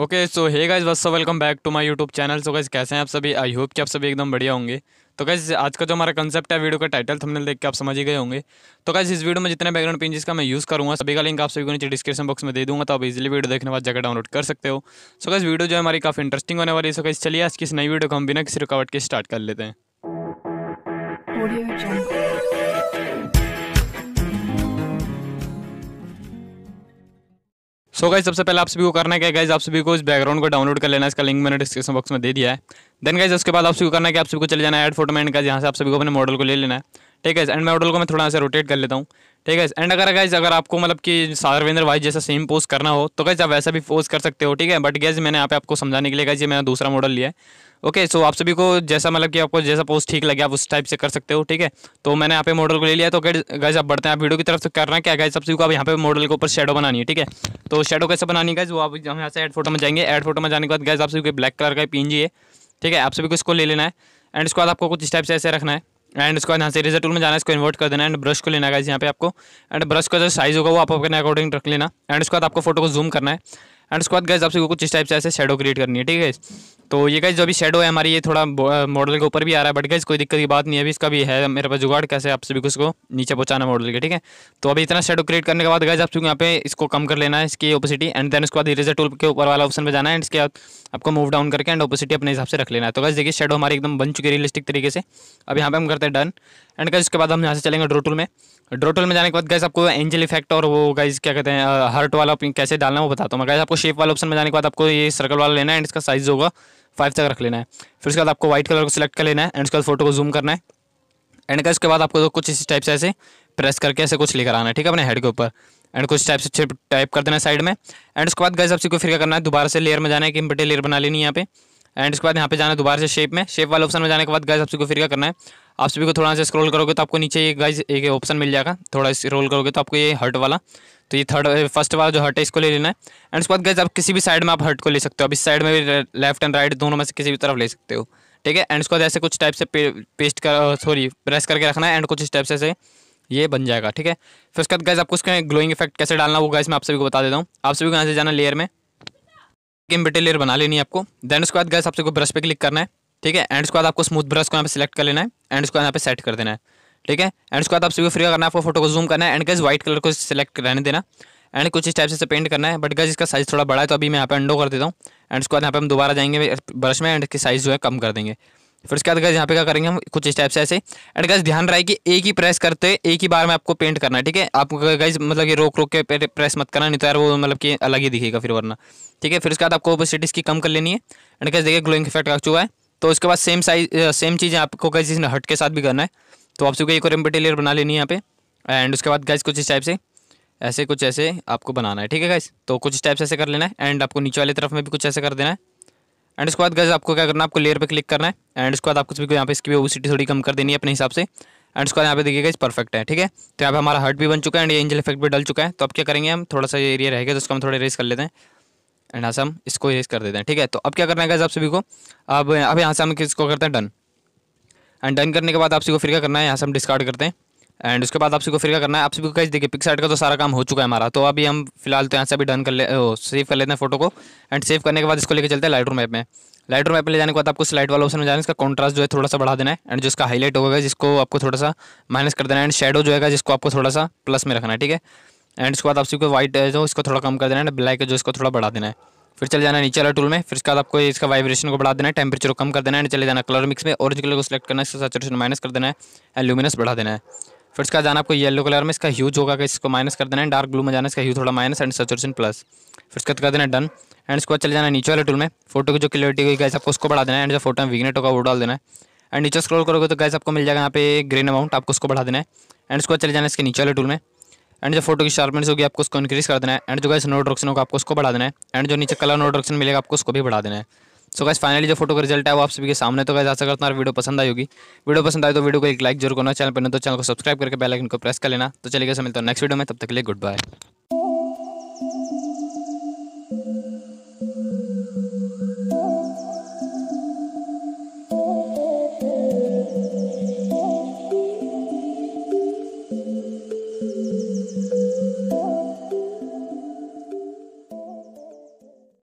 Okay so hey guys बस welcome back to my YouTube channel so guys कैसे हैं आप सभी? आई होप कि आप सभी एकदम बढ़िया होंगे। तो गाइस आज का जो हमारा कंसेप्ट है वीडियो का टाइटल थंबनेल देख के आप समझ ही गए होंगे। तो गाइस इस वीडियो में जितने बैकग्राउंड पेजेस का मैं यूज़ करूँगा, सभी का लिंक आप सभी को नीचे डिस्क्रिप्शन बॉक्स में दे दूँगा तो आप इजिली वीडियो देखने बाद जगह डाउनलोड कर सकते हो। सो गाइस वीडियो जो है हमारी काफ़ी इंटरेस्टिंग होने वाली है। सो गाइस चलिए आज की इस नई वीडियो को हम बिना किसी रुकावट के स्टार्ट कर लेते हैं। सो गाइज़ सबसे पहले आप सभी को करना है? क्या गाइज़ आप सभी को इस बैकग्राउंड को डाउनलोड कर लेना है। इसका लिंक मैंने डिस्क्रिप्शन बॉक्स में दे दिया है। देन गाइज़ उसके बाद आप सभी को करना है कि आप सभी को चले जाना है एड फ़ोटो में का, जहाँ से आप सभी को अपने मॉडल को ले लेना है। ठीक है एंड मॉडल को मैं थोड़ा सा रोटेट कर लेता हूँ। ठीक है एंड अगर गाइज़ अगर आपको मतलब कि सारवेंद्र भाई जैसा सेम पोज करना हो तो गाइज़ आप वैसा भी पोज कर सकते हो, ठीक है? बट गैज मैंने यहाँ पे आपको समझाने के लिए गाइज़ ये मैंने दूसरा मॉडल लिया है। ओके सो आप सभी को जैसा मतलब कि आपको जैसा पोज ठीक लगे, आप उस टाइप से कर सकते हो, ठीक है? तो मैंने यहाँ पे मॉडल को ले लिया तो गाइज़ आप बढ़ते हैं। आप वीडियो की तरफ़ से करना क्या गाइज़ आप को आप यहाँ पे मॉडल के ऊपर शेडो बनानी है, ठीक है? तो शेडो कैसे बनानी गाइज़ वो आप हम यहाँ से एड फ़ोटो में जाएँगे। एड फ़ोटो में जाने के बाद गाइज़ आप सभी को ब्लैक कलर का पीएनजी है, ठीक है? आप सभी को इसको ले लेना है। एंड इसके बाद आपको कुछ इस टाइप से ऐसे रखना है। एंड इसको यहाँ से रेजर टूल में जाना है, इसको इन्वर्ट कर देना एंड ब्रश को लेना है यहाँ पे आपको। एंड ब्रश का जो साइज़ होगा वो आप अपने अकॉर्डिंग रख लेना। एंड उसके बाद आपको फ़ोटो को जूम करना है। एंड उसके बाद गैस आपसे कुछ इस टाइप से ऐसे शेडो क्रिएट करनी है, ठीक है तो ये गैस जो भी शेडो है हमारी, ये थोड़ा मॉडल के ऊपर भी आ रहा है बट गैस कोई दिक्कत की बात नहीं अभी, इसका भी है मेरे पास जुगाड़, कैसे आप सभी को नीचे पहुंचाना मॉडल के, ठीक है? तो अभी इतना शेडो क्रिएट करने के बाद गैस आप यहाँ पे इसको कम कर लेना है, इसकी ओपोसिटी एंड देन उसके बाद इरेजर टूल के ऊपर वाला ऑप्शन में जाना है एंड इसके बाद आपको मूव डाउन करके एंड ओपोसिटी अपने हिसाब से रख लेना है। तो गैस देखिए शेडो हमारी एकदम बन चुकी है रियलिस्टिक तरीके से। अब यहाँ पे हम करते हैं डन एंड गैस उसके बाद हम यहाँ से चलेंगे ड्रो टूल में। ड्रो टूल में जाने के बाद गैस आपको एंजल इफ़ेक्ट और वो गाइज़ क्या कहते हैं हर्ट वाला कैसे डालना वो बताता हूँ मैं। गैस आपको शेप वाला ऑप्शन में जाने के बाद आपको ये सर्कल वाला लेना है एंड इसका साइज़ होगा फाइव तक रख लेना है। फिर उसके बाद आपको व्हाइट कलर को सिलेक्ट कर लेना है एंड उसके बाद फ़ोटो को जूम करना है। एंड का उसके बाद आपको कुछ इस टाइप से ऐसे प्रेस करके ऐसे कुछ लेकर आना है, ठीक है, अपने हेड के ऊपर। एंड कुछ टाइप से टाइप कर देना साइड में। एंड उसके बाद गैस आपसे को फिर क्या करना है, दोबारा से लेयर में जाना है कि इम्पटे लेयर बना लेनी है यहाँ पे। एंड उसके बाद यहाँ पे जाना है दोबारा से शेप में। शेप वाले ऑप्शन में जाने के बाद गैस आपसे को फिर क्या करना है। आप सभी को थोड़ा सा स्क्रॉल करोगे तो आपको नीचे ये गाइज़ एक ऑप्शन मिल जाएगा। थोड़ा स्क्रॉल करोगे तो आपको ये हर्ट वाला। तो ये थर्ड फ़र्स्ट वाला जो हर्ट है, इसको ले लेना है। एंड उसके बाद गैस आप किसी भी साइड में आप हर्ट को ले सकते हो। अब इस साइड में भी लेफ़्ट एंड राइट दोनों में से किसी भी तरफ़ ले सकते हो। ठीक है? एंड उसके बाद ऐसे कुछ टाइप से पेस्ट कर सॉरी प्रेस करके रखना है। एंड कुछ इस टाइप से ऐसे ये बन जाएगा। ठीक है? फिर उसके बाद गैस आपको उसके ग्लोइंग इफ़ेक्ट कैसे डालना वो गैस मैं आप सभी को बता देता हूँ। आप सभी को यहाँ से जाना लेयर में। बेटे लेयर बना लेनी है आपको। देन उसके बाद गैस आपसे को ब्रश पे क्लिक करना है, ठीक है? एंड उसके बाद आपको स्मूथ ब्रश को यहाँ पे सिलेक्ट कर लेना है एंड उसको यहाँ पे सेट कर देना है, ठीक है? एंड उसके बाद आप सभी फ्री करना है, आपको फ़ोटो को जूम करना है एंड गैस व्हाइट कलर को सिलेक्ट रहने देना। एंड कुछ इस टाइप से पेंट करना है बट गैस इसका साइज़ थोड़ा बड़ा है तो अभी मैं यहाँ पे अंडो कर देता हूँ। एंड उसके बाद यहाँ पे हम दोबारा जाएँगे ब्रश में एंड इसकी साइज़ जो है कम कर देंगे। फिर उसके बाद गैस यहाँ पे क्या करेंगे हम? कुछ इस टाइप से ऐसे। एंड गैस ध्यान रहा कि एक ही प्रेस करते एक ही बार में आपको पेंट करना है, ठीक है? आप गैस मतलब कि रोक रोक के प्रेस मत करना, नहीं तो यार वो मतलब कि अलग ही दिखेगा फिर वरना। ठीक है? फिर उसके बाद आपको ओपोसिटीज़ की कम कर लेनी है। एंड गैस देखिए ग्लोइंग इफ़ेक्ट आ चुका है। तो उसके बाद सेम साइज़ सेम चीज़ आपको गैस हट के साथ भी करना है। तो आप सबको एक और एम्पटी लेयर बना लेनी है यहाँ पे। एंड उसके बाद गैस कुछ इस टाइप से, ऐसे कुछ ऐसे आपको बनाना है, ठीक है गैस तो कुछ इस टाइप से ऐसे कर लेना है। एंड आपको नीचे वाली तरफ़ में भी कुछ ऐसे कर देना है। एंड उसके बाद गैस आपको क्या करना है? आपको लेयर पे क्लिक करना है। एंड उसके बाद आपको सभी को यहाँ पे इसकी ओबिसिटी थोड़ी कम कर देनी है अपने हिसाब से। एंड उसके बाद यहाँ पे देखिएगा, इस परफेक्ट है, ठीक है? तो यहाँ पे हमारा हर्ट भी बन चुका है एंड एंजल इफ़ेक्ट भी डल चुका है। तो अब क्या करेंगे हम? थोड़ा सा एरिया रहेगा तो उसको हम थोड़ा रेस कर लेते हैं। एंड यहाँ से हम इसको रेस कर देते हैं, ठीक है? तो अब क्या करना है गैस आप सभी को? अब अब यहाँ से हम किसको करते हैं? डन एंड डन करने के बाद आप सभी को फिर क्या करना है? यहाँ से हम डिस्कार्ड करते हैं। एंड उसके बाद आप सभी को फिर क्या करना है? आप सभी को कैसे देखिए पिक साइड का तो सारा काम हो चुका है हमारा। तो अभी हम फ़िलहाल तो यहाँ से अभी डन कर ले सेव कर लेते हैं फ़ोटो को। एंड सेव करने के बाद इसको लेकर चलते हैं लाइट रूम ऐप में। लाइट मैप में ले जाने के बाद आपको स्लाइड वाला ऑप्शन में जाना, इसका कॉन्ट्रास्ट जो है थोड़ा सा बढ़ा देना है। एंड जो इसका हाईलाइट होगा जिसको आपको थोड़ा सा माइनस कर देना है। एंड शेडो जो है जिसको आपको थोड़ा सा प्लस में रखना है, ठीक है? एंड उसके बाद आप सभी को व्हाइट जो इसको थोड़ा कम कर देना है। ब्लैक जो इसको थोड़ा बढ़ा देना है। फिर चले जाना नीचे वाला टूल में। फिर उसके बाद आपको इसका वाइब्रेशन को बढ़ा देना है। टेम्परेचर को कम कर देना है। चले जाना कलर मिक्स में। ऑरेंज कलर को सिलेक्ट करना है, इसका सैचुरेशन माइनस कर देना है। एंड ल्यूमिनस बढ़ा देना है। फिर इसका जाना आपको येलो कलर में, इसका ह्यूज होगा कि इसको माइनस कर देना है डार्क ब्लू में जाना इसका ह्यू थोड़ा माइनस एंड सैचुरेशन प्लस फिर उसका कर देना डन एंड इसको चले जाना नीचे वाले टूल में. फ़ोटो की जो क्लियरिटी होगी गैस आपको उसको बढ़ा देना है एंड जो फ़ोटो में विगनेट होगा, वो डाल देना है. एंड नीचे स्क्रॉल करोगे तो गैस आपको मिल जाएगा यहाँ पे ग्रीन अमाउंट आपको उसको बढ़ा देना है. एंड उसको चले जाना इसके नीचे वाले टूल में. एंड जो फ़ोटो की शार्पनेस होगी, आपको उसको इंक्रीज कर देना है. एंड जो गैस नोट डायरेक्शन होगा, आपको उसको बढ़ा देना है. एंड जो नीचे कलर नोट डायरेक्शन मिलेगा, आपको उसको भी बढ़ा देना है. सो गैस फाइनली जो फ़ोटो का रिज़ल्ट है वो आप सभी के सामने तो गैस आशा करता हूँ वीडियो पसंद आई होगी। वीडियो पसंद आए तो वीडियो को एक लाइक ज़रूर करना, चैनल पर नहीं तो चैनल को सब्सक्राइब करके बेल आइकन को प्रेस कर लेना। तो चलिए कैसे मिलता है नेक्स्ट वीडियो में, तब तक के लिए गुड बाय